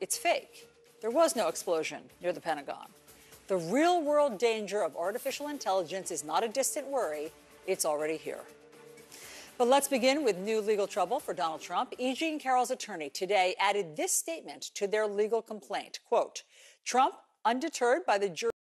it's fake. There was no explosion near the Pentagon. The real world danger of artificial intelligence is not a distant worry, it's already here. But let's begin with new legal trouble for Donald Trump. E. Jean Carroll's attorney today added this statement to their legal complaint. Quote, Trump, undeterred by the jury